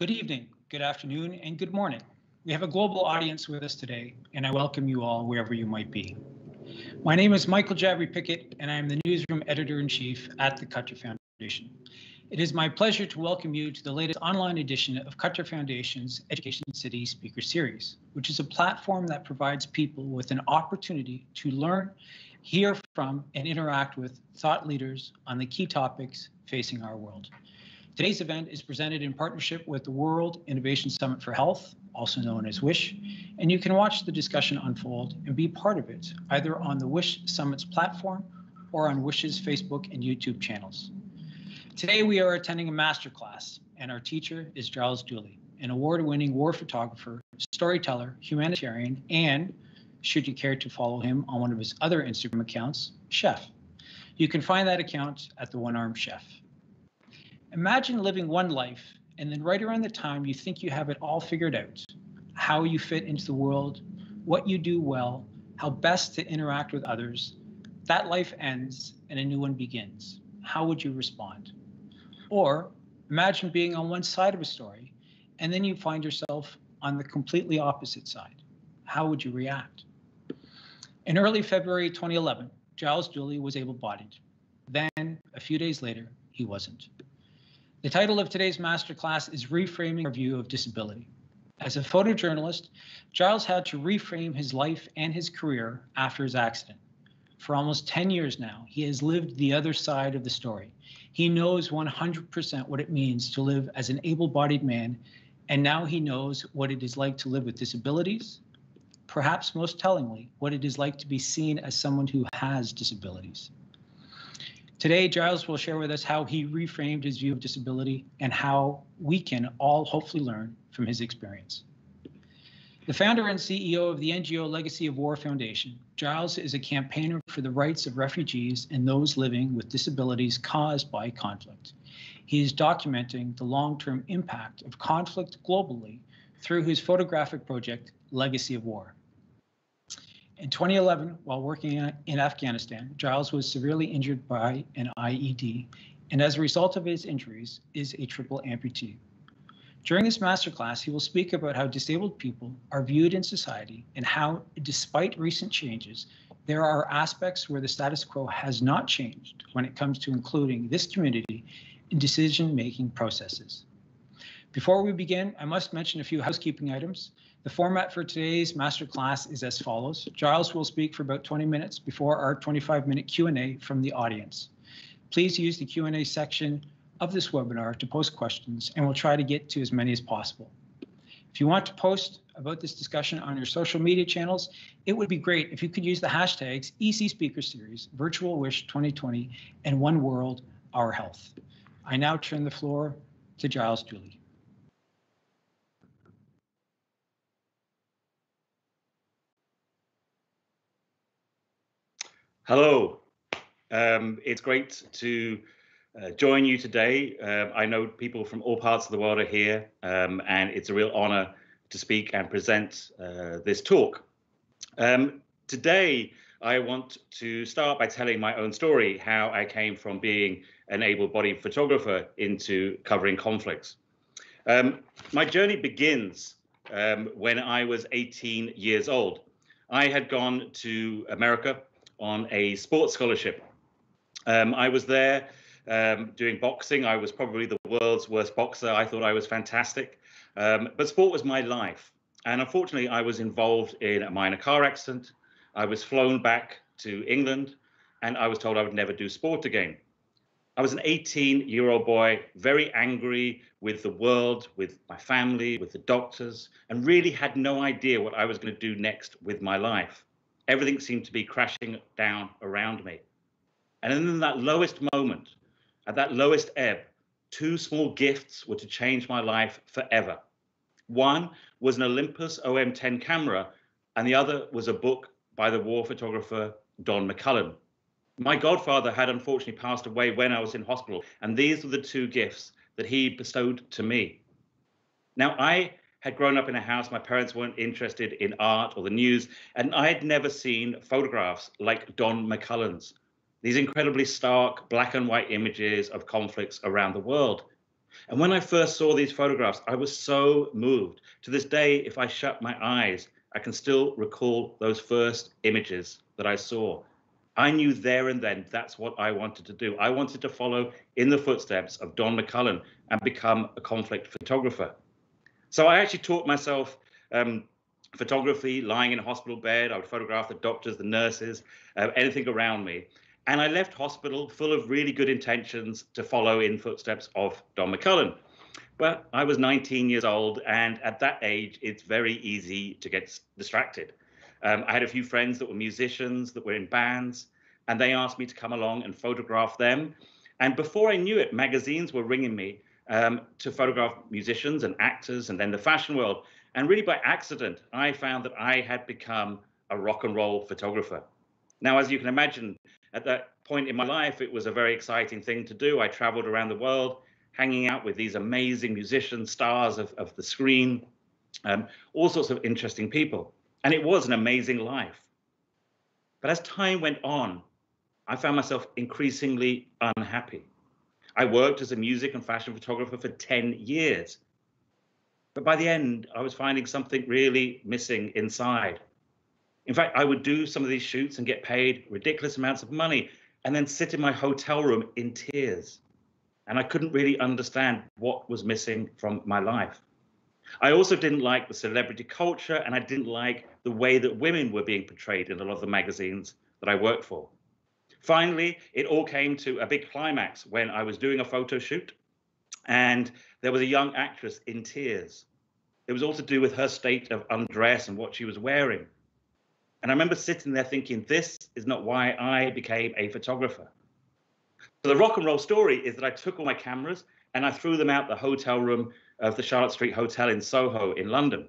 Good evening, good afternoon, and good morning. We have a global audience with us today, and I welcome you all wherever you might be. My name is Michael Jabri Pickett, and I am the newsroom editor in chief at the Qatar Foundation. It is my pleasure to welcome you to the latest online edition of Qatar Foundation's Education City Speaker Series, which is a platform that provides people with an opportunity to learn, hear from, and interact with thought leaders on the key topics facing our world. Today's event is presented in partnership with the World Innovation Summit for Health, also known as WISH, and you can watch the discussion unfold and be part of it either on the WISH Summit's platform or on WISH's Facebook and YouTube channels. Today we are attending a masterclass, and our teacher is Giles Duley, an award-winning war photographer, storyteller, humanitarian, and, should you care to follow him on one of his other Instagram accounts, chef. You can find that account at the One Arm Chef. Imagine living one life, and then right around the time you think you have it all figured out, how you fit into the world, what you do well, how best to interact with others, that life ends and a new one begins. How would you respond? Or imagine being on one side of a story and then you find yourself on the completely opposite side. How would you react? In early February 2011, Giles Duley was able bodied. Then, a few days later, he wasn't. The title of today's masterclass is Reframing Our View of Disability. As a photojournalist, Giles had to reframe his life and his career after his accident. For almost 10 years now, he has lived the other side of the story. He knows 100% what it means to live as an able bodied man, and now he knows what it is like to live with disabilities. Perhaps most tellingly, what it is like to be seen as someone who has disabilities. Today, Giles will share with us how he reframed his view of disability and how we can all hopefully learn from his experience. The founder and CEO of the NGO Legacy of War Foundation, Giles is a campaigner for the rights of refugees and those living with disabilities caused by conflict. He is documenting the long term impact of conflict globally through his photographic project, Legacy of War. In 2011, while working in Afghanistan, Giles was severely injured by an IED, and as a result of his injuries, is a triple amputee. During this masterclass, he will speak about how disabled people are viewed in society and how, despite recent changes, there are aspects where the status quo has not changed when it comes to including this community in decision-making processes. Before we begin, I must mention a few housekeeping items. The format for today's masterclass is as follows. Giles will speak for about 20 minutes before our 25-minute Q&A from the audience. Please use the Q&A section of this webinar to post questions, and we'll try to get to as many as possible. If you want to post about this discussion on your social media channels, it would be great if you could use the hashtags EC Speaker Series, Virtual Wish 2020, and One World, Our Health. I now turn the floor to Giles Duley. Hello. Um, it's great to uh, join you today. Uh, I know people from all parts of the world are here, um, and it's a real honor to speak and present uh, this talk. Um, today, I want to start by telling my own story, how I came from being an able-bodied photographer into covering conflicts. Um, my journey begins um, when I was 18 years old. I had gone to America on a sports scholarship. Um, I was there um, doing boxing. I was probably the world's worst boxer. I thought I was fantastic. Um, but sport was my life. And unfortunately, I was involved in a minor car accident. I was flown back to England and I was told I would never do sport again. I was an 18 year old boy, very angry with the world, with my family, with the doctors, and really had no idea what I was going to do next with my life. Everything seemed to be crashing down around me. And in that lowest moment, at that lowest ebb, two small gifts were to change my life forever. One was an Olympus OM10 camera, and the other was a book by the war photographer Don McCullin. My godfather had unfortunately passed away when I was in hospital, and these were the two gifts that he bestowed to me. Now, I had grown up in a house, my parents weren't interested in art or the news, and I had never seen photographs like Don McCullin's these incredibly stark black and white images of conflicts around the world. And when I first saw these photographs, I was so moved. To this day, if I shut my eyes, I can still recall those first images that I saw. I knew there and then that's what I wanted to do. I wanted to follow in the footsteps of Don McCullin and become a conflict photographer. So I actually taught myself um, photography, lying in a hospital bed. I would photograph the doctors, the nurses, uh, anything around me. And I left hospital full of really good intentions to follow in footsteps of Don McCullin. But I was 19 years old, and at that age, it's very easy to get distracted. Um, I had a few friends that were musicians, that were in bands, and they asked me to come along and photograph them. And before I knew it, magazines were ringing me um, to photograph musicians and actors and then the fashion world. And really by accident, I found that I had become a rock and roll photographer. Now, as you can imagine, at that point in my life, it was a very exciting thing to do. I traveled around the world, hanging out with these amazing musicians, stars of, of the screen, um, all sorts of interesting people. And it was an amazing life. But as time went on, I found myself increasingly unhappy. I worked as a music and fashion photographer for 10 years. But by the end, I was finding something really missing inside. In fact, I would do some of these shoots and get paid ridiculous amounts of money and then sit in my hotel room in tears. And I couldn't really understand what was missing from my life. I also didn't like the celebrity culture and I didn't like the way that women were being portrayed in a lot of the magazines that I worked for. Finally, it all came to a big climax when I was doing a photo shoot and there was a young actress in tears. It was all to do with her state of undress and what she was wearing. And I remember sitting there thinking, this is not why I became a photographer. So the rock and roll story is that I took all my cameras and I threw them out the hotel room of the Charlotte Street Hotel in Soho in London.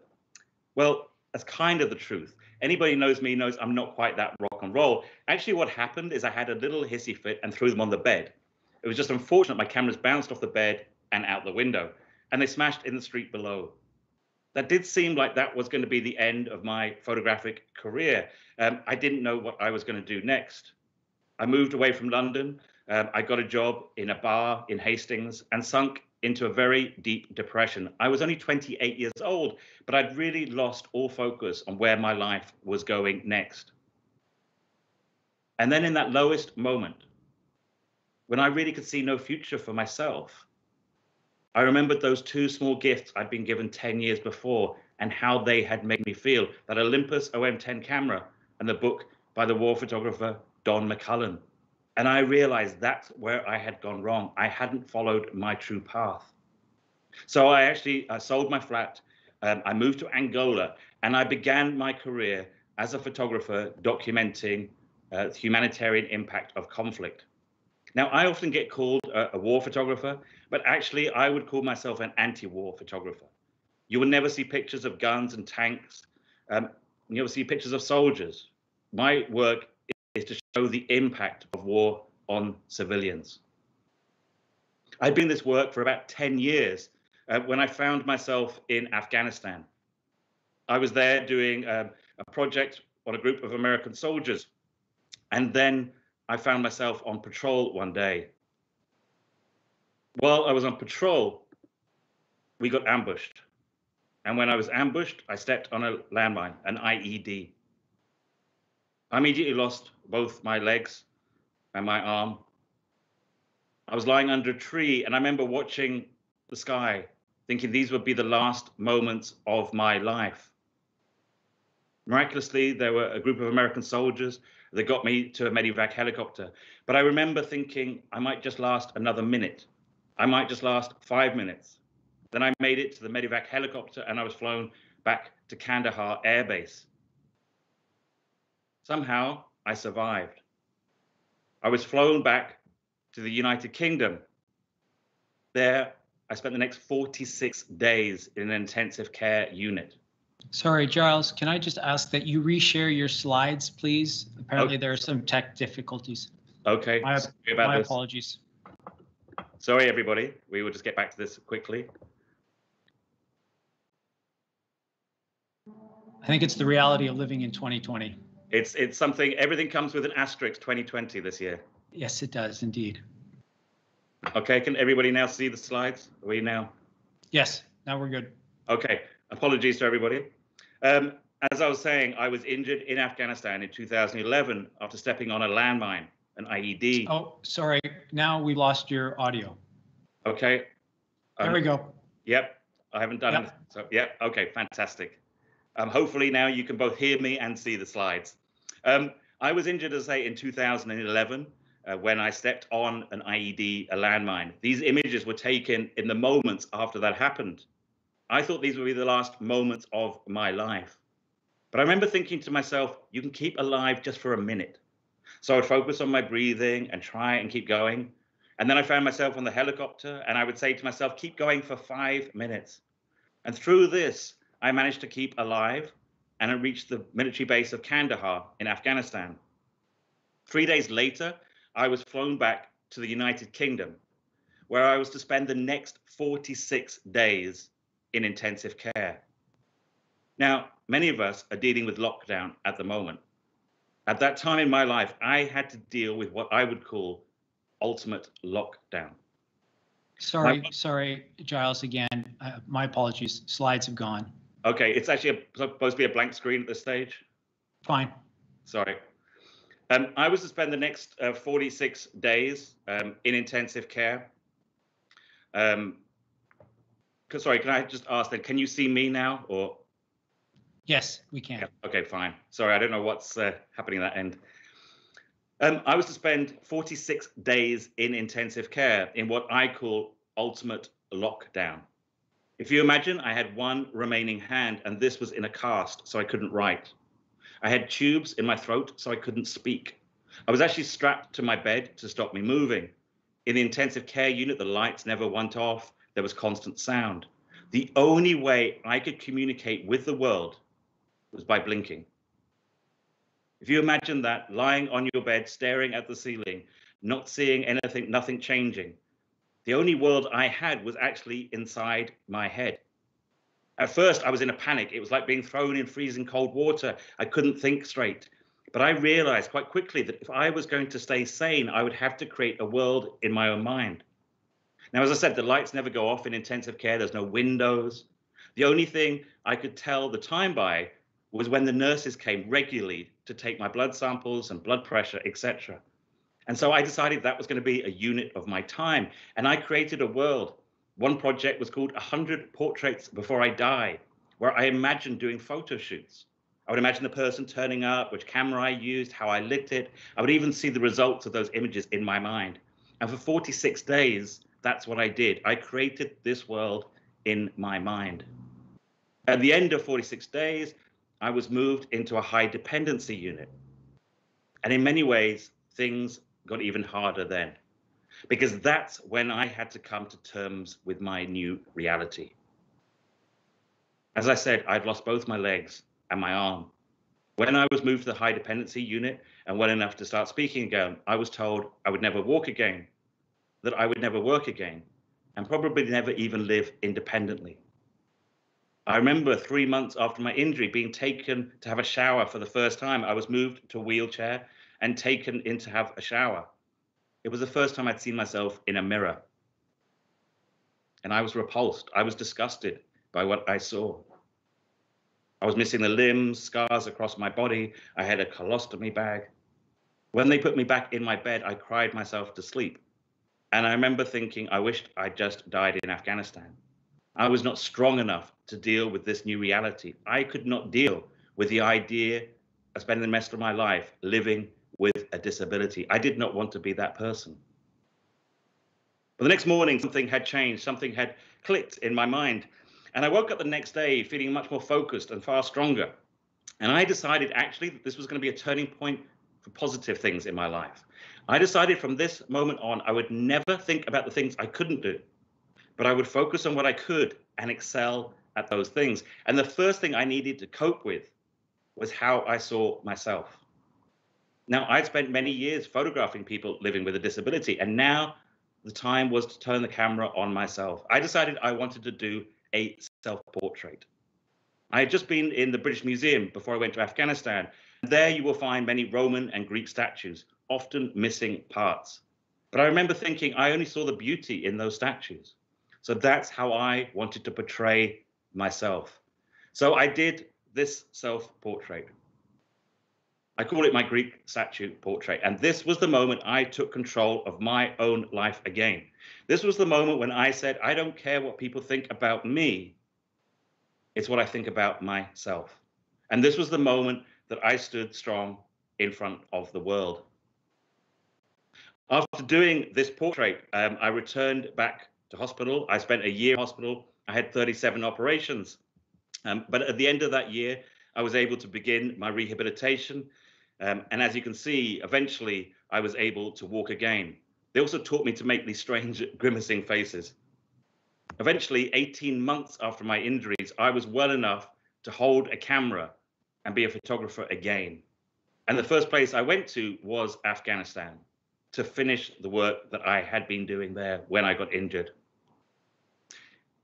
Well, that's kind of the truth. Anybody who knows me knows I'm not quite that and roll. Actually, what happened is I had a little hissy fit and threw them on the bed. It was just unfortunate my cameras bounced off the bed and out the window, and they smashed in the street below that did seem like that was going to be the end of my photographic career. Um, I didn't know what I was going to do next. I moved away from London. Um, I got a job in a bar in Hastings and sunk into a very deep depression. I was only 28 years old, but I'd really lost all focus on where my life was going next. And then in that lowest moment, when I really could see no future for myself, I remembered those two small gifts I'd been given 10 years before and how they had made me feel that Olympus OM10 camera and the book by the war photographer Don McCullin. And I realized that's where I had gone wrong. I hadn't followed my true path. So I actually uh, sold my flat. Um, I moved to Angola and I began my career as a photographer documenting uh, humanitarian impact of conflict. Now, I often get called a, a war photographer, but actually, I would call myself an anti war photographer. You will never see pictures of guns and tanks. Um, you'll see pictures of soldiers. My work is to show the impact of war on civilians. I've been in this work for about 10 years uh, when I found myself in Afghanistan. I was there doing um, a project on a group of American soldiers. And then I found myself on patrol one day. While I was on patrol, we got ambushed. And when I was ambushed, I stepped on a landmine, an IED. I immediately lost both my legs and my arm. I was lying under a tree, and I remember watching the sky, thinking these would be the last moments of my life. Miraculously, there were a group of American soldiers that got me to a medevac helicopter. But I remember thinking I might just last another minute. I might just last five minutes. Then I made it to the medevac helicopter and I was flown back to Kandahar Air Base. Somehow I survived. I was flown back to the United Kingdom. There, I spent the next 46 days in an intensive care unit. Sorry, Giles, can I just ask that you reshare your slides, please? Apparently Okay. there are some tech difficulties. Okay, My, sorry about my this. apologies. Sorry, everybody. We will just get back to this quickly. I think it's the reality of living in 2020. It's it's something. Everything comes with an asterisk. 2020 this year. Yes, it does indeed. Okay, can everybody now see the slides? Are we now? Yes, now we're good. Okay, apologies to everybody. Um, as I was saying, I was injured in Afghanistan in 2011 after stepping on a landmine, an IED. Oh, sorry. Now we lost your audio. Okay. There Um, we go. Yep, I haven't done Yep. it. So, yep, okay, fantastic. Um, hopefully now you can both hear me and see the slides. Um, I was injured, as I say, in 2011 uh, when I stepped on an IED, a landmine. These images were taken in the moments after that happened. I thought these would be the last moments of my life. But I remember thinking to myself, you can keep alive just for a minute. So I'd focus on my breathing and try and keep going. And then I found myself on the helicopter and I would say to myself, keep going for five minutes. And through this, I managed to keep alive and I reached the military base of Kandahar in Afghanistan. Three days later, I was flown back to the United Kingdom, where I was to spend the next 46 days in intensive care. Now, many of us are dealing with lockdown at the moment. At that time in my life, I had to deal with what I would call ultimate lockdown. Sorry, sorry, Giles, again. Uh, my apologies. Slides have gone. Okay, it's actually a, supposed to be a blank screen at this stage. Fine. Sorry. Um, I was to spend the next uh, 46 days um, in intensive care. Um, sorry, can I just ask then, can you see me now or? Yes, we can. Yeah, okay, fine. Sorry, I don't know what's uh, happening at that end. Um, I was to spend 46 days in intensive care in what I call ultimate lockdown. If you imagine, I had one remaining hand, and this was in a cast, so I couldn't write. I had tubes in my throat, so I couldn't speak. I was actually strapped to my bed to stop me moving. In the intensive care unit, the lights never went off, there was constant sound. The only way I could communicate with the world was by blinking. If you imagine that lying on your bed, staring at the ceiling, not seeing anything, nothing changing, the only world I had was actually inside my head. At first, I was in a panic. It was like being thrown in freezing cold water. I couldn't think straight. But I realized quite quickly that if I was going to stay sane, I would have to create a world in my own mind. Now, as I said, the lights never go off in intensive care, there's no windows. The only thing I could tell the time by was when the nurses came regularly to take my blood samples and blood pressure, etc. And so I decided that was going to be a unit of my time. And I created a world. One project was called 100 Portraits Before I Die, where I imagined doing photo shoots. I would imagine the person turning up, which camera I used, how I lit it. I would even see the results of those images in my mind. And for 46 days, that's what I did. I created this world in my mind. At the end of 46 days, I was moved into a high dependency unit. And in many ways, things got even harder then, because that's when I had to come to terms with my new reality. As I said, I'd lost both my legs and my arm. When I was moved to the high dependency unit and well enough to start speaking again, I was told I would never walk again, that I would never work again, and probably never even live independently. I remember three months after my injury being taken to have a shower for the first time. I was moved to a wheelchair and taken in to have a shower. It was the first time I'd seen myself in a mirror. And I was repulsed. I was disgusted by what I saw. I was missing the limbs, scars across my body. I had a colostomy bag. When they put me back in my bed, I cried myself to sleep. And I remember thinking, I wished I'd just died in Afghanistan. I was not strong enough to deal with this new reality. I could not deal with the idea of spending the rest of my life living with a disability. I did not want to be that person. But the next morning, something had changed, something had clicked in my mind. And I woke up the next day feeling much more focused and far stronger. And I decided actually that this was going to be a turning point for positive things in my life. I decided from this moment on, I would never think about the things I couldn't do, but I would focus on what I could and excel at those things. And the first thing I needed to cope with was how I saw myself. Now, I'd spent many years photographing people living with a disability, and now the time was to turn the camera on myself. I decided I wanted to do a self portrait. I had just been in the British Museum before I went to Afghanistan. There you will find many Roman and Greek statues, often missing parts. But I remember thinking I only saw the beauty in those statues. So that's how I wanted to portray myself. So I did this self portrait. I call it my Greek statue portrait. And this was the moment I took control of my own life again. This was the moment when I said, I don't care what people think about me. It's what I think about myself. And this was the moment that I stood strong in front of the world. After doing this portrait, um, I returned back to hospital. I spent a year in hospital. I had 37 operations. Um, but at the end of that year, I was able to begin my rehabilitation. Um, and as you can see, eventually I was able to walk again. They also taught me to make these strange grimacing faces. Eventually, 18 months after my injuries, I was well enough to hold a camera and be a photographer again. And the first place I went to was Afghanistan to finish the work that I had been doing there when I got injured.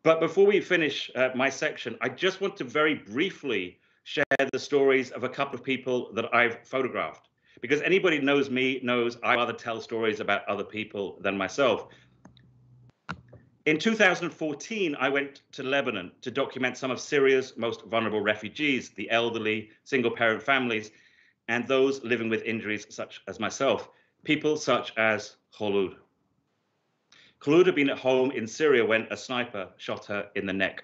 But before we finish uh, my section, I just want to very briefly share the stories of a couple of people that I've photographed. Because anybody knows me knows I rather tell stories about other people than myself. In 2014, I went to Lebanon to document some of Syria's most vulnerable refugees, the elderly, single parent families, and those living with injuries such as myself, people such as Khulud. Khulud had been at home in Syria when a sniper shot her in the neck.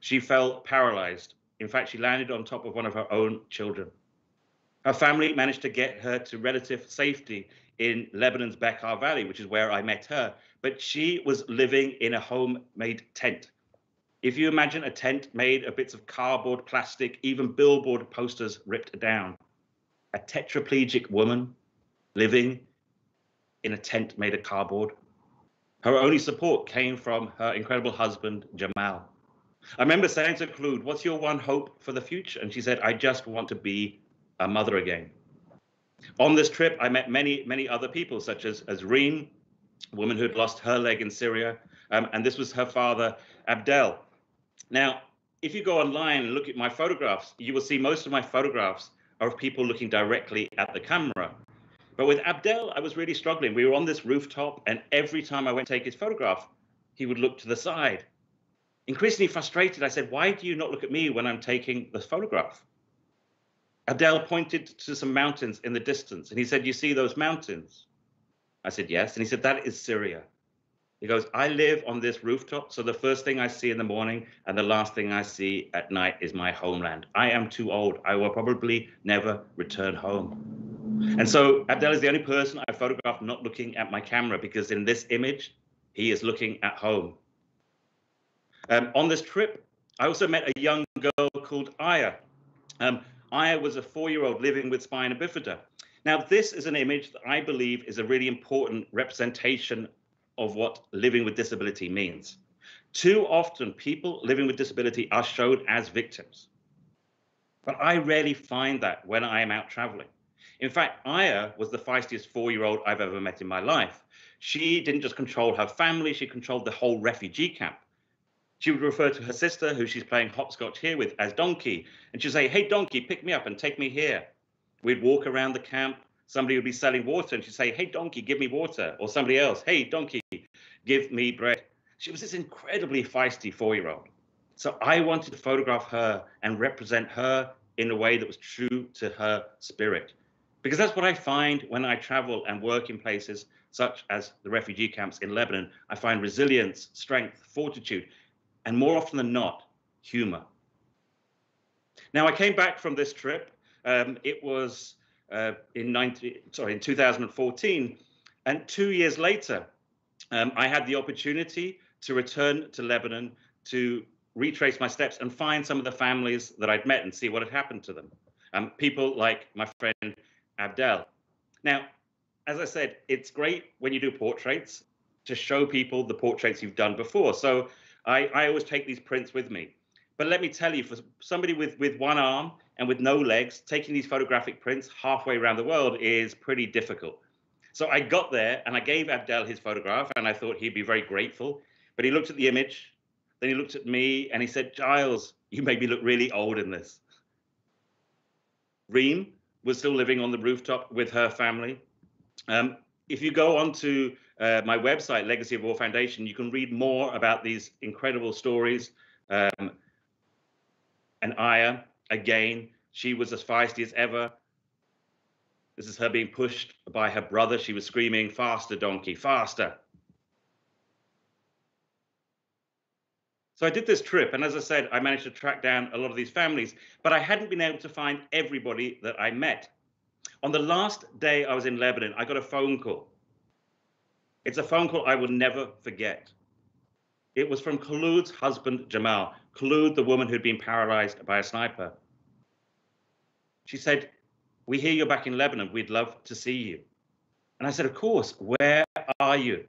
She fell paralyzed. In fact, she landed on top of one of her own children. Her family managed to get her to relative safety in Lebanon's Bekaa Valley, which is where I met her. But she was living in a homemade tent. If you imagine a tent made of bits of cardboard, plastic, even billboard posters ripped down, a tetraplegic woman living in a tent made of cardboard. Her only support came from her incredible husband, Jamal. I remember saying to Khulud, What's your one hope for the future? And she said, I just want to be a mother again. On this trip, I met many, many other people, such as, as Reem, a woman who had lost her leg in Syria, um, and this was her father, Abdel. Now, if you go online and look at my photographs, you will see most of my photographs are of people looking directly at the camera. But with Abdel, I was really struggling. We were on this rooftop, and every time I went to take his photograph, he would look to the side. Increasingly frustrated, I said, Why do you not look at me when I'm taking the photograph? Abdel pointed to some mountains in the distance and he said, You see those mountains? I said, Yes. And he said, That is Syria. He goes, I live on this rooftop. So the first thing I see in the morning and the last thing I see at night is my homeland. I am too old. I will probably never return home. And so Abdel is the only person I photographed not looking at my camera because in this image, he is looking at home. Um, on this trip, I also met a young girl called Aya. Um, Aya was a four-year-old living with spina bifida. Now, this is an image that I believe is a really important representation of what living with disability means. Too often, people living with disability are shown as victims. But I rarely find that when I am out traveling. In fact, Aya was the feistiest four year old I've ever met in my life. She didn't just control her family, she controlled the whole refugee camp. She would refer to her sister, who she's playing hopscotch here with, as Donkey. And she'd say, Hey, Donkey, pick me up and take me here. We'd walk around the camp. Somebody would be selling water, and she'd say, Hey, Donkey, give me water. Or somebody else, Hey, Donkey, give me bread. She was this incredibly feisty four year old. So I wanted to photograph her and represent her in a way that was true to her spirit. Because that's what I find when I travel and work in places such as the refugee camps in Lebanon. I find resilience, strength, fortitude, and more often than not, humor. Now, I came back from this trip. Um, it was uh, in 90, sorry, in 2014, and two years later, um, I had the opportunity to return to Lebanon to retrace my steps and find some of the families that I'd met and see what had happened to them. Um, people like my friend Abdel. Now, as I said, it's great when you do portraits to show people the portraits you've done before. So I, I always take these prints with me. But let me tell you, for somebody with, with one arm and with no legs, taking these photographic prints halfway around the world is pretty difficult. So I got there and I gave Abdel his photograph and I thought he'd be very grateful. But he looked at the image, then he looked at me and he said, Giles, you made me look really old in this. Reem was still living on the rooftop with her family. Um, if you go onto uh, my website, Legacy of War Foundation, you can read more about these incredible stories. Um, and Aya, again, she was as feisty as ever. This is her being pushed by her brother. She was screaming, faster, donkey, faster. So I did this trip, and as I said, I managed to track down a lot of these families, but I hadn't been able to find everybody that I met. On the last day I was in Lebanon, I got a phone call. It's a phone call I will never forget. It was from Khulud's husband, Jamal. Khulud, the woman who'd been paralyzed by a sniper. She said, We hear you're back in Lebanon. We'd love to see you. And I said, Of course, where are you?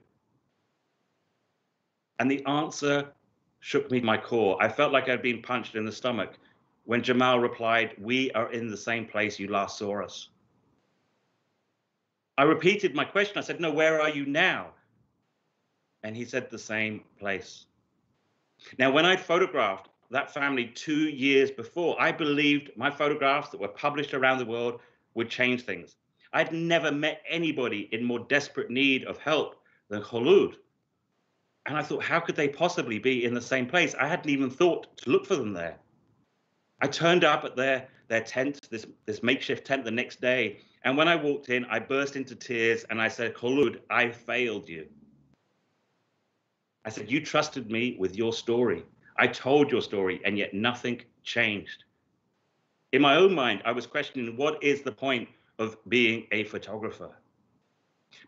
And the answer shook me to my core. I felt like I'd been punched in the stomach when Jamal replied, We are in the same place you last saw us. I repeated my question. I said, No, where are you now? And he said, The same place. Now, when I'd photographed that family two years before, I believed my photographs that were published around the world would change things. I'd never met anybody in more desperate need of help than Khulud. And I thought, how could they possibly be in the same place? I hadn't even thought to look for them there. I turned up at their, their tent, this, this makeshift tent the next day, and when I walked in, I burst into tears and I said, Khulud, I failed you. I said, You trusted me with your story. I told your story, and yet nothing changed. In my own mind, I was questioning what is the point of being a photographer?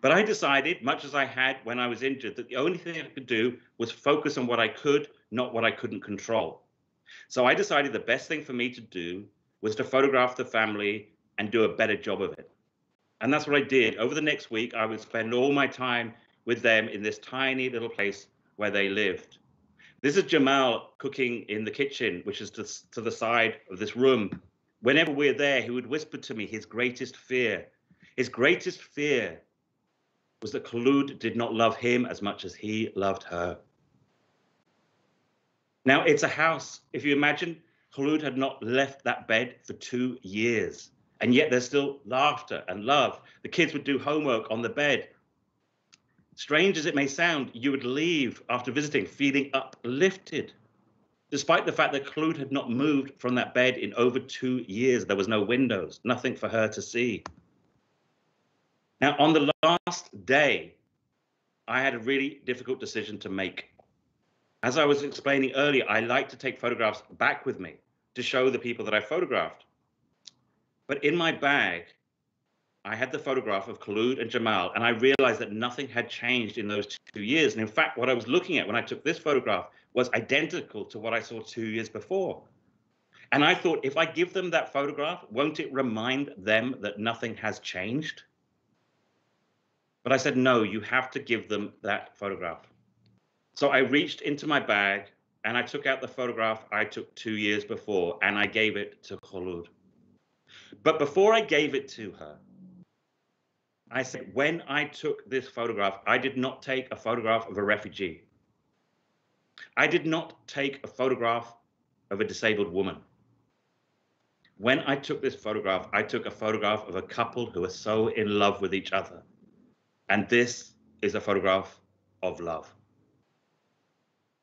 But I decided, much as I had when I was injured, that the only thing I could do was focus on what I could, not what I couldn't control. So I decided the best thing for me to do was to photograph the family and do a better job of it. And that's what I did. Over the next week, I would spend all my time with them in this tiny little place where they lived. This is Jamal cooking in the kitchen, which is to, to the side of this room. Whenever we're there, he would whisper to me his greatest fear. His greatest fear was that Khulud did not love him as much as he loved her. Now, it's a house. If you imagine, Khulud had not left that bed for two years and yet there's still laughter and love. The kids would do homework on the bed. Strange as it may sound, you would leave after visiting feeling uplifted, despite the fact that Khulud had not moved from that bed in over two years. There was no windows, nothing for her to see. Now, on the last day, I had a really difficult decision to make. As I was explaining earlier, I like to take photographs back with me to show the people that I photographed. But in my bag, I had the photograph of Khulud and Jamal, and I realized that nothing had changed in those two years. And in fact, what I was looking at when I took this photograph was identical to what I saw two years before. And I thought, if I give them that photograph, won't it remind them that nothing has changed? But I said, no, you have to give them that photograph. So I reached into my bag and I took out the photograph I took two years before and I gave it to Khulud. But before I gave it to her, I said, when I took this photograph, I did not take a photograph of a refugee. I did not take a photograph of a disabled woman. When I took this photograph, I took a photograph of a couple who are so in love with each other. And this is a photograph of love.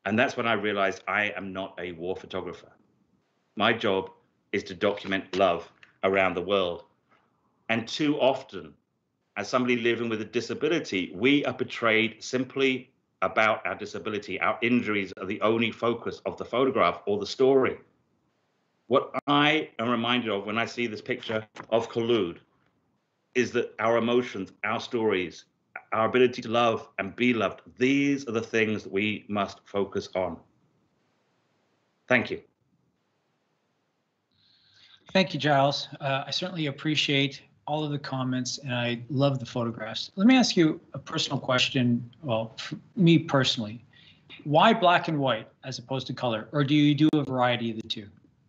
And that's when I realized I am not a war photographer. My job is to document love around the world. And too often, as somebody living with a disability, we are portrayed simply about our disability. Our injuries are the only focus of the photograph or the story. What I am reminded of when I see this picture of Khulud is that our emotions, our stories, our ability to love and be loved, these are the things that we must focus on. Thank you. Thank you, Giles. Uh, I certainly appreciate all of the comments and I love the photographs. Let me ask you a personal question. Well, me personally, why black and white as opposed to color? Or do you do a variety of the two?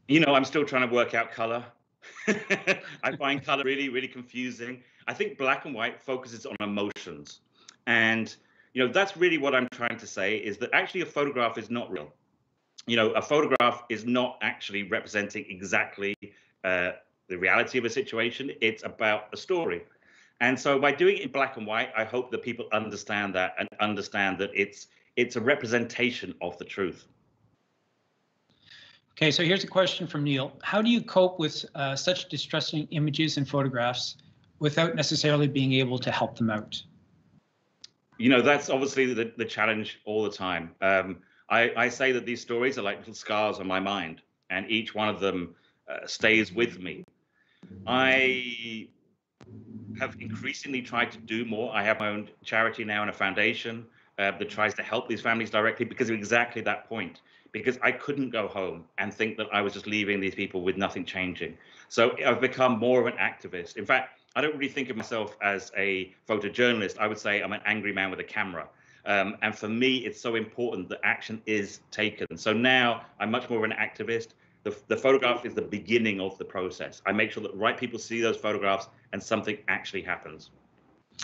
You know, I'm still trying to work out color. I find color really, really confusing. I think black and white focuses on emotions. And, you know, that's really what I'm trying to say is that actually a photograph is not real. You know, a photograph is not actually representing exactly uh, the reality of a situation. It's about a story. And so by doing it in black and white, I hope that people understand that and understand that it's it's a representation of the truth. Okay, so here's a question from Neil. How do you cope with uh, such distressing images and photographs without necessarily being able to help them out? You know, that's obviously the, the challenge all the time. Um, I, I, say that these stories are like little scars on my mind, and each one of them uh, stays with me. I have increasingly tried to do more. I have my own charity now and a foundation uh, that tries to help these families directly because of exactly that point because I couldn't go home and think that I was just leaving these people with nothing changing. So I've become more of an activist. In fact, I don't really think of myself as a photojournalist. I would say I'm an angry man with a camera. Um, and for me, it's so important that action is taken. So now I'm much more of an activist. The, the photograph is the beginning of the process. I make sure that right people see those photographs and something actually happens.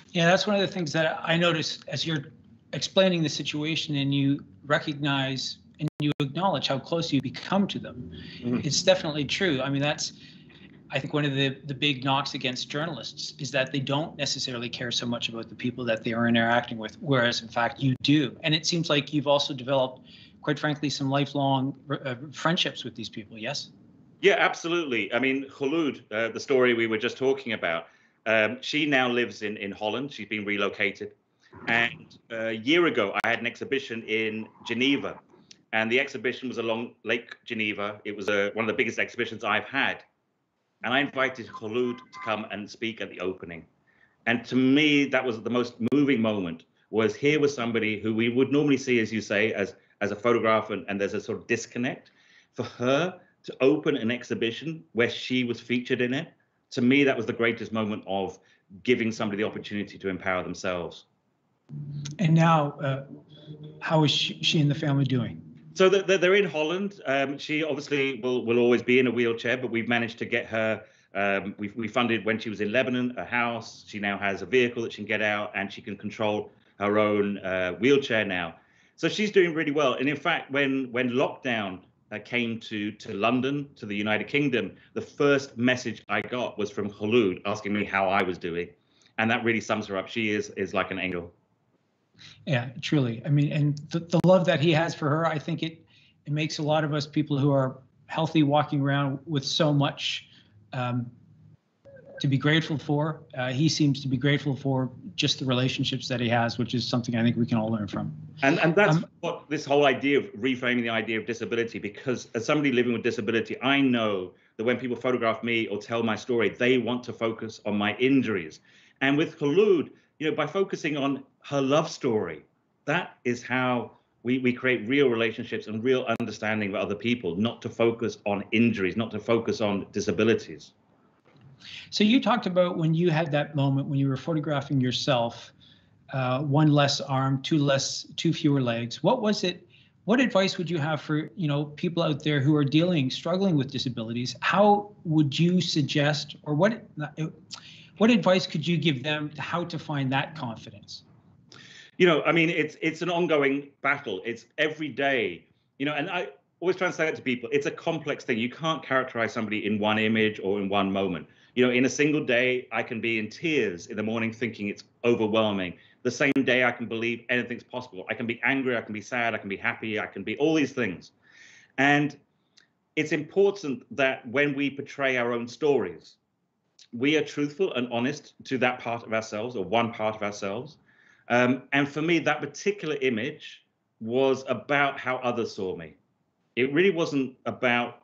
Yeah, that's one of the things that I notice as you're explaining the situation and you recognize and you acknowledge how close you become to them. Mm-hmm. It's definitely true. I mean, that's I think one of the the big knocks against journalists is that they don't necessarily care so much about the people that they are interacting with, whereas in fact you do. And it seems like you've also developed, quite frankly, some lifelong uh, friendships with these people. Yes. Yeah, absolutely. I mean, Khulud, uh, the story we were just talking about, um, she now lives in in Holland. She's been relocated, and uh, a year ago I had an exhibition in Geneva and the exhibition was along Lake Geneva. It was a, one of the biggest exhibitions I've had. And I invited Khulud to come and speak at the opening. And to me, that was the most moving moment. Was here was somebody who we would normally see, as you say, as as a photograph, and, and there's a sort of disconnect. For her to open an exhibition where she was featured in it, to me, that was the greatest moment of giving somebody the opportunity to empower themselves. And now, uh, how is she, she and the family doing? So they're in Holland. Um, she obviously will will always be in a wheelchair, but we've managed to get her. Um, we we funded when she was in Lebanon a house. She now has a vehicle that she can get out, and she can control her own uh, wheelchair now. So she's doing really well. And in fact, when when lockdown uh, came to to London to the United Kingdom, the first message I got was from Khulud asking me how I was doing, and that really sums her up. She is is like an angel. Yeah, truly. I mean, and the, the love that he has for her, I think it it makes a lot of us people who are healthy walking around with so much um, to be grateful for. Uh, he seems to be grateful for just the relationships that he has, which is something I think we can all learn from. And and that's um, what this whole idea of reframing the idea of disability, because as somebody living with disability, I know that when people photograph me or tell my story, they want to focus on my injuries. And with Khulud, you know, by focusing on her love story, that is how we, we create real relationships and real understanding of other people, not to focus on injuries, not to focus on disabilities. So you talked about when you had that moment when you were photographing yourself, uh, one less arm, two less, two fewer legs. What was it? What advice would you have for you know people out there who are dealing, struggling with disabilities? How would you suggest, or what? What advice could you give them to how to find that confidence? You know, I mean, it's it's an ongoing battle. It's every day. You know, and I always try and say that to people. It's a complex thing. You can't characterize somebody in one image or in one moment. You know, in a single day, I can be in tears in the morning, thinking it's overwhelming. The same day, I can believe anything's possible. I can be angry. I can be sad. I can be happy. I can be all these things. And it's important that when we portray our own stories, we are truthful and honest to that part of ourselves or one part of ourselves. Um, and for me, that particular image was about how others saw me. It really wasn't about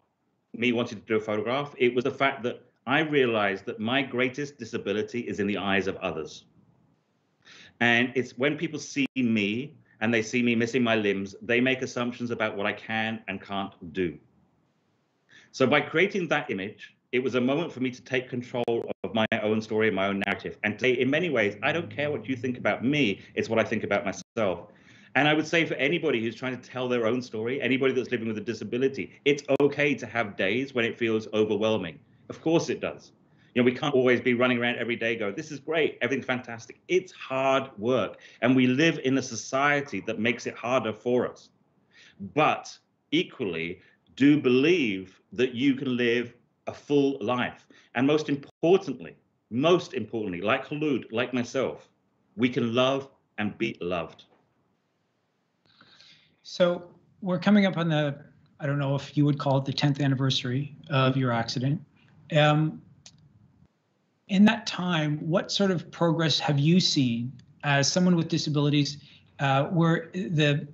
me wanting to do a photograph. It was the fact that I realized that my greatest disability is in the eyes of others. And it's when people see me and they see me missing my limbs, they make assumptions about what I can and can't do. So by creating that image, it was a moment for me to take control of my own story and my own narrative. And say in many ways i don't care what you think about me it's what i think about myself. And i would say for anybody who's trying to tell their own story anybody that's living with a disability it's okay to have days when it feels overwhelming. Of course it does. You know we can't always be running around every day going this is great everything's fantastic. It's hard work. And we live in a society that makes it harder for us. But equally do believe that you can live a full life. And most importantly, most importantly, like Khulud, like myself, we can love and be loved. So we're coming up on the, I don't know if you would call it the 10th anniversary of your accident. Um, in that time, what sort of progress have you seen as someone with disabilities uh, where the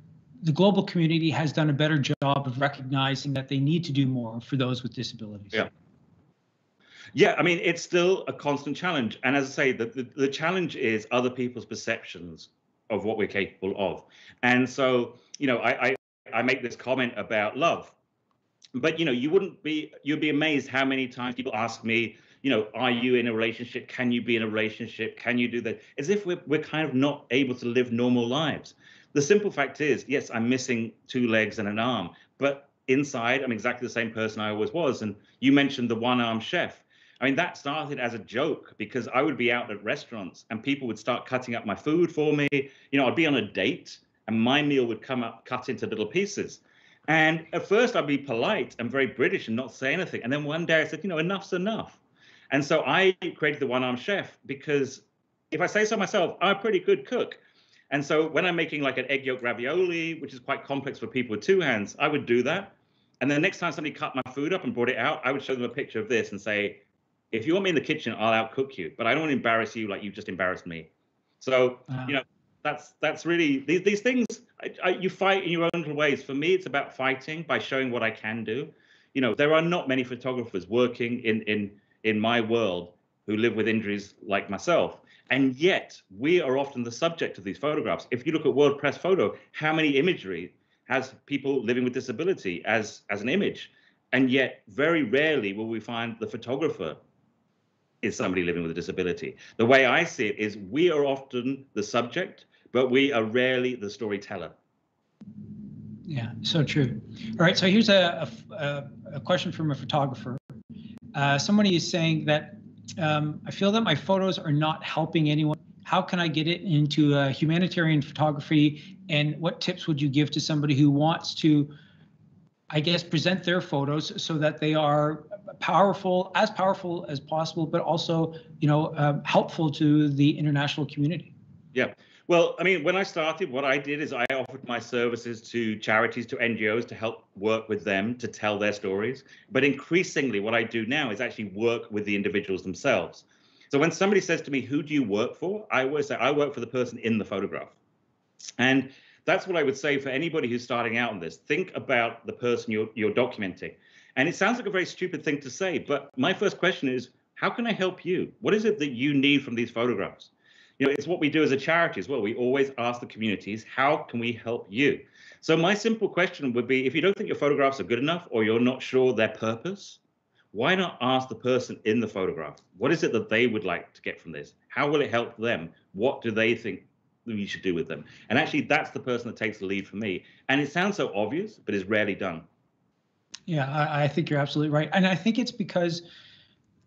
the global community has done a better job of recognizing that they need to do more for those with disabilities? Yeah. Yeah, I mean, it's still a constant challenge. And as I say, the, the, the challenge is other people's perceptions of what we're capable of. And so, you know, I, I, I make this comment about love, but you know, you wouldn't be, you'd be amazed how many times people ask me, you know, are you in a relationship? Can you be in a relationship? Can you do that? As if we're, we're kind of not able to live normal lives. The simple fact is, yes, I'm missing two legs and an arm, but inside, I'm exactly the same person I always was. And you mentioned the one arm chef. I mean, that started as a joke because I would be out at restaurants and people would start cutting up my food for me. You know, I'd be on a date and my meal would come up cut into little pieces. And at first, I'd be polite and very British and not say anything. And then one day I said, you know, enough's enough. And so I created the one arm chef because if I say so myself, I'm a pretty good cook. And so when I'm making like an egg yolk ravioli, which is quite complex for people with two hands, I would do that. And then the next time somebody cut my food up and brought it out, I would show them a picture of this and say, if you want me in the kitchen, I'll outcook you, but I don't want to embarrass you like you just embarrassed me. So, uh-huh. you know, that's that's really these these things I, I, you fight in your own little ways. For me, it's about fighting by showing what I can do. You know, there are not many photographers working in in in my world who live with injuries like myself. And yet, we are often the subject of these photographs. If you look at World Press Photo, how many imagery has people living with disability as, as an image? And yet, very rarely will we find the photographer is somebody living with a disability. The way I see it is we are often the subject, but we are rarely the storyteller. Yeah, so true. All right, so here's a, a, a question from a photographer. Uh, somebody is saying that um, I feel that my photos are not helping anyone. How can I get it into uh, humanitarian photography? And what tips would you give to somebody who wants to, I guess, present their photos so that they are powerful, as powerful as possible, but also, you know, um, helpful to the international community? Yeah. Well, I mean, when I started, what I did is I offered my services to charities, to NGOs to help work with them to tell their stories. But increasingly, what I do now is actually work with the individuals themselves. So when somebody says to me, Who do you work for? I always say, I work for the person in the photograph. And that's what I would say for anybody who's starting out on this. Think about the person you're, you're documenting. And it sounds like a very stupid thing to say, but my first question is, How can I help you? What is it that you need from these photographs? you know, it's what we do as a charity as well. We always ask the communities, how can we help you? So my simple question would be, if you don't think your photographs are good enough or you're not sure their purpose, why not ask the person in the photograph, what is it that they would like to get from this? How will it help them? What do they think we should do with them? And actually, that's the person that takes the lead for me. And it sounds so obvious, but is rarely done. Yeah, I, I think you're absolutely right. And I think it's because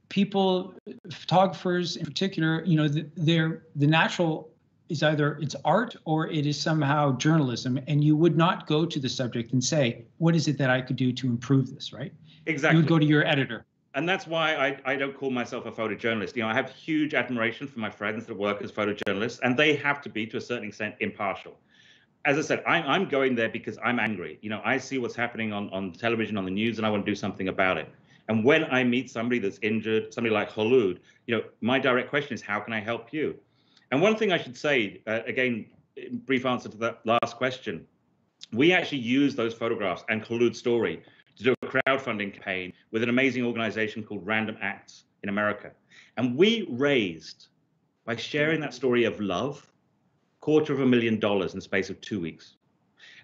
people, photographers in particular, you know, the, they're the natural is either it's art or it is somehow journalism, and you would not go to the subject and say, "What is it that I could do to improve this?" Right? Exactly. You would go to your editor. And that's why I, I don't call myself a photojournalist. You know, I have huge admiration for my friends that work as photojournalists, and they have to be, to a certain extent, impartial as I said, I'm, I'm going there because I'm angry. You know, I see what's happening on, on television, on the news, and I want to do something about it. And when I meet somebody that's injured, somebody like Khulud, you know, my direct question is, how can I help you? And one thing I should say, uh, again, brief answer to that last question, we actually use those photographs and Khulud's story to do a crowdfunding campaign with an amazing organization called Random Acts in America. And we raised, by sharing that story of love, quarter of a million dollars in the space of two weeks.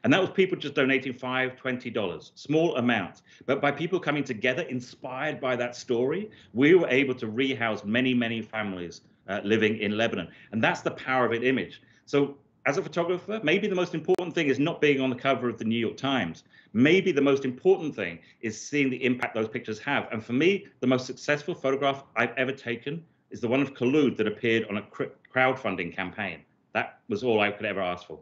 And that was people just donating five, twenty dollars, small amounts. But by people coming together, inspired by that story, we were able to rehouse many, many families uh, living in Lebanon. And that's the power of an image. So as a photographer, maybe the most important thing is not being on the cover of the New York Times. Maybe the most important thing is seeing the impact those pictures have. And for me, the most successful photograph I've ever taken is the one of Khulud that appeared on a crowdfunding campaign. That was all I could ever ask for.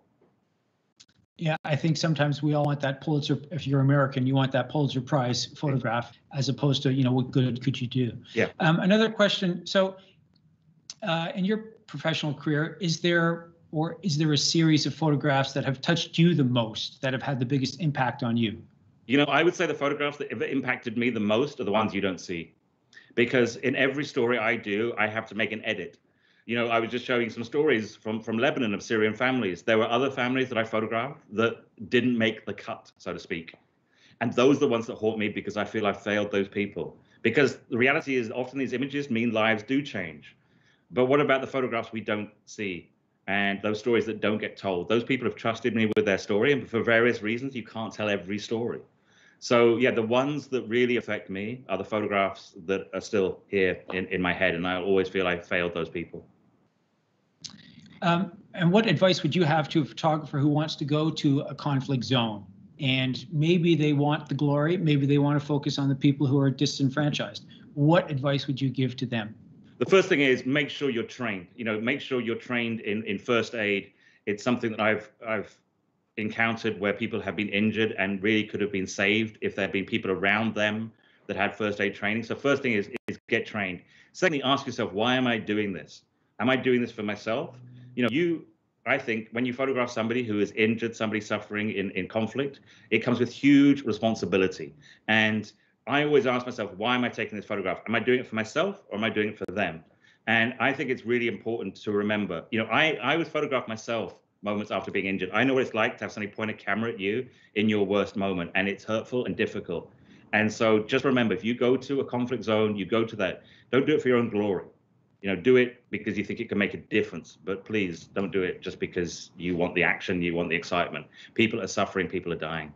Yeah, I think sometimes we all want that Pulitzer. If you're American, you want that Pulitzer Prize photograph, as opposed to you know what good could you do? Yeah. Um, another question. So, uh, in your professional career, is there or is there a series of photographs that have touched you the most, that have had the biggest impact on you? You know, I would say the photographs that have impacted me the most are the ones you don't see. Because in every story I do, I have to make an edit. You know, I was just showing some stories from, from Lebanon of Syrian families. There were other families that I photographed that didn't make the cut, so to speak. And those are the ones that haunt me because I feel I failed those people. Because the reality is often these images mean lives do change. But what about the photographs we don't see? And those stories that don't get told. Those people have trusted me with their story, and for various reasons, you can't tell every story. So yeah, the ones that really affect me are the photographs that are still here in, in my head, and I always feel I failed those people. Um, and what advice would you have to a photographer who wants to go to a conflict zone? And maybe they want the glory, maybe they want to focus on the people who are disenfranchised. What advice would you give to them? The first thing is make sure you're trained. You know, make sure you're trained in, in first aid. It's something that I've I've encountered where people have been injured and really could have been saved if there had been people around them that had first aid training. So first thing is is get trained. Secondly, ask yourself, why am I doing this? Am I doing this for myself? You know, you I think when you photograph somebody who is injured, somebody suffering in, in conflict, it comes with huge responsibility. And I always ask myself, why am I taking this photograph? Am I doing it for myself or am I doing it for them? And I think it's really important to remember, you know, I, I was photographed myself moments after being injured. I know what it's like to have somebody point a camera at you in your worst moment, and it's hurtful and difficult. And so just remember, if you go to a conflict zone, you go to that, don't do it for your own glory you know do it because you think it can make a difference but please don't do it just because you want the action you want the excitement. People are suffering people are dying.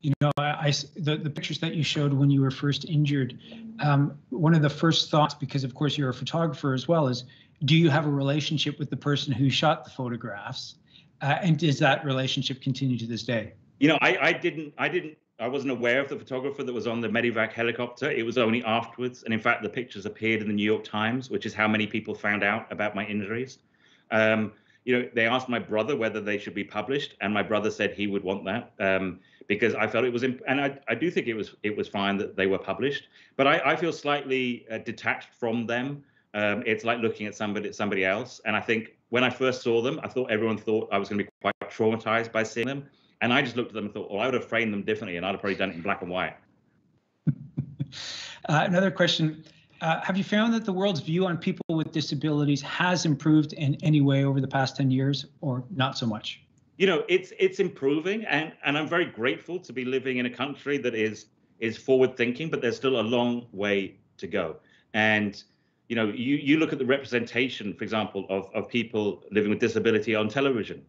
You know i, I the, the pictures that you showed when you were first injured um, one of the first thoughts because of course you're a photographer as well is do you have a relationship with the person who shot the photographs? Uh, and does that relationship continue to this day? You know i, I didn't i didn't I wasn't aware of the photographer that was on the Medivac helicopter. It was only afterwards, and in fact, the pictures appeared in the New York Times, which is how many people found out about my injuries. Um, you know, they asked my brother whether they should be published, and my brother said he would want that um, because I felt it was, imp- and I, I do think it was it was fine that they were published, but I, I feel slightly uh, detached from them. Um, it's like looking at somebody somebody else, and I think when I first saw them, I thought everyone thought I was going to be quite traumatized by seeing them. And I just looked at them and thought, well, I would have framed them differently and I'd have probably done it in black and white. uh, another question. Uh, have you found that the world's view on people with disabilities has improved in any way over the past 10 years or not so much? You know, it's it's improving and, and I'm very grateful to be living in a country that is is forward thinking, but there's still a long way to go. And you know, you, you look at the representation, for example, of, of people living with disability on television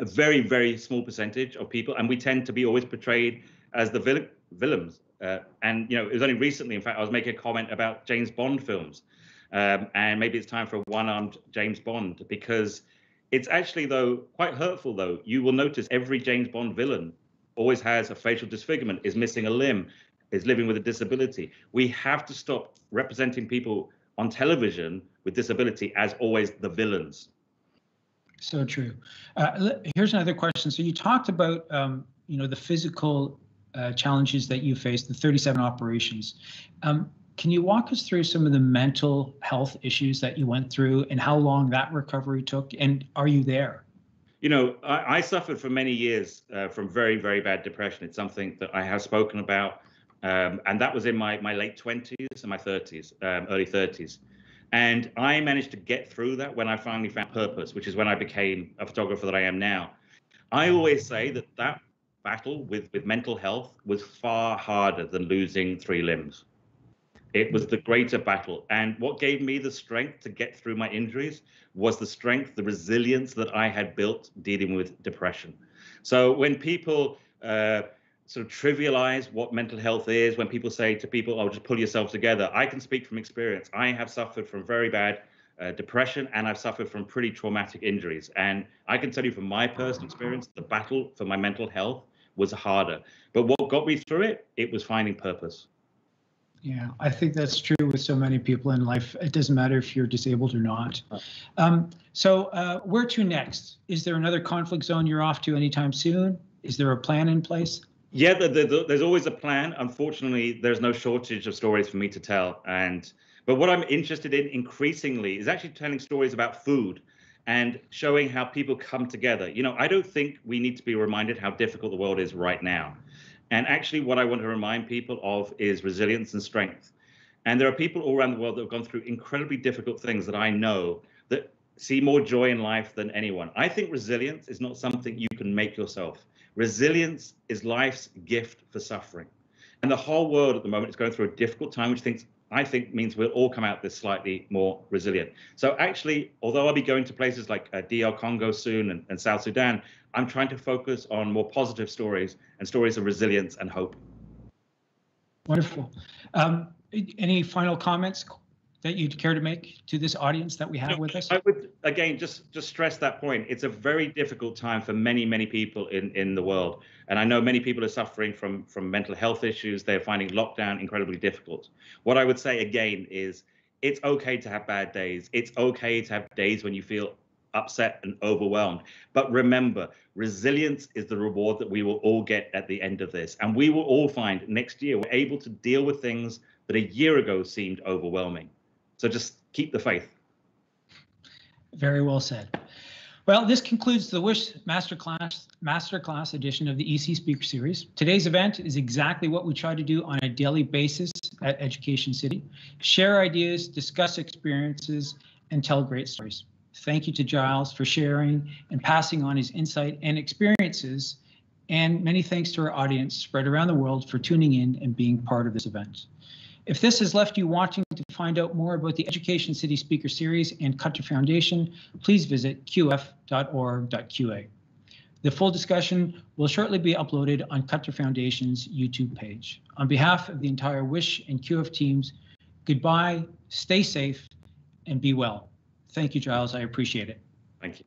a very, very small percentage of people, and we tend to be always portrayed as the vil- villains. Uh, and you know, it was only recently, in fact, I was making a comment about James Bond films, um, and maybe it's time for a one-armed James Bond because it's actually though quite hurtful. Though you will notice every James Bond villain always has a facial disfigurement, is missing a limb, is living with a disability. We have to stop representing people on television with disability as always the villains. So true. Uh, here's another question. So you talked about, um, you know, the physical uh, challenges that you faced, the 37 operations. Um, can you walk us through some of the mental health issues that you went through and how long that recovery took? And are you there? You know, I, I suffered for many years uh, from very, very bad depression. It's something that I have spoken about. Um, and that was in my, my late 20s and my 30s, um, early 30s. And I managed to get through that when I finally found purpose, which is when I became a photographer that I am now. I always say that that battle with, with mental health was far harder than losing three limbs. It was the greater battle. And what gave me the strength to get through my injuries was the strength, the resilience that I had built dealing with depression. So when people uh, sort of trivialize what mental health is when people say to people, oh, just pull yourself together. I can speak from experience. I have suffered from very bad uh, depression and I've suffered from pretty traumatic injuries. And I can tell you from my personal experience, the battle for my mental health was harder. But what got me through it, it was finding purpose. Yeah, I think that's true with so many people in life. It doesn't matter if you're disabled or not. Um, so, uh, where to next? Is there another conflict zone you're off to anytime soon? Is there a plan in place? Yeah, the, the, the, there's always a plan. Unfortunately, there's no shortage of stories for me to tell, and But what I'm interested in increasingly is actually telling stories about food and showing how people come together. You know, I don't think we need to be reminded how difficult the world is right now. And actually, what I want to remind people of is resilience and strength. And there are people all around the world that have gone through incredibly difficult things that I know that see more joy in life than anyone. I think resilience is not something you can make yourself. Resilience is life's gift for suffering. And the whole world at the moment is going through a difficult time, which thinks I think means we'll all come out this slightly more resilient. So actually, although I'll be going to places like uh, DR Congo soon and, and South Sudan, I'm trying to focus on more positive stories and stories of resilience and hope. Wonderful. Um, any final comments that you'd care to make to this audience that we have no, with us? I would again just just stress that point. It's a very difficult time for many many people in in the world, and I know many people are suffering from from mental health issues. They're finding lockdown incredibly difficult. What I would say again is it's okay to have bad days. It's okay to have days when you feel upset and overwhelmed. But remember, resilience is the reward that we will all get at the end of this. And we will all find next year we're able to deal with things that a year ago seemed overwhelming. So just keep the faith. Very well said. Well, this concludes the WISH Masterclass Masterclass edition of the EC Speaker Series. Today's event is exactly what we try to do on a daily basis at Education City: share ideas, discuss experiences, and tell great stories. Thank you to Giles for sharing and passing on his insight and experiences. And many thanks to our audience spread around the world for tuning in and being part of this event. If this has left you wanting to find out more about the Education City Speaker Series and Qatar Foundation, please visit qf.org.qa. The full discussion will shortly be uploaded on Qatar Foundation's YouTube page. On behalf of the entire WISH and QF teams, goodbye, stay safe, and be well. Thank you, Giles. I appreciate it. Thank you.